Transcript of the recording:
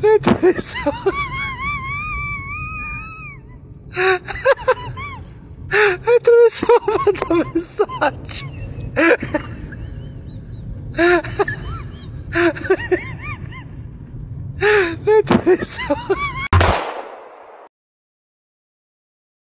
that is so... I threw myself at the massage. that tastes so...